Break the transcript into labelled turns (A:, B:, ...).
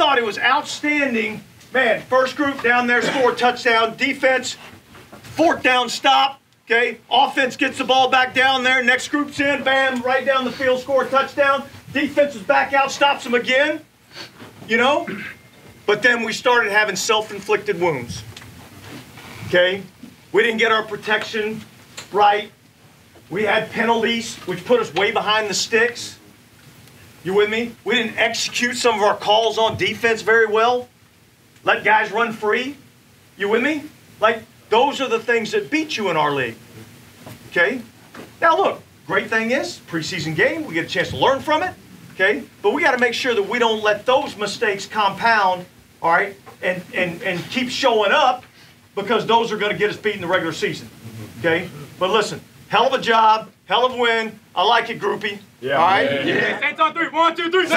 A: thought it was outstanding. Man, first group down there, score touchdown. Defense, fourth down stop. Okay, offense gets the ball back down there. Next group's in, bam, right down the field, score a touchdown. Defense is back out, stops them again. You know? But then we started having self inflicted wounds. Okay? We didn't get our protection right. We had penalties, which put us way behind the sticks. You with me? We didn't execute some of our calls on defense very well. Let guys run free. You with me? Like, those are the things that beat you in our league. Okay? Now, look, great thing is, preseason game, we get a chance to learn from it. Okay? But we got to make sure that we don't let those mistakes compound, all right, and, and, and keep showing up because those are going to get us beat in the regular season. Okay? But listen, hell of a job, hell of a win. I like it, groupie.
B: Yeah.
A: All right?
B: Yeah. Saints on three. One, two, three.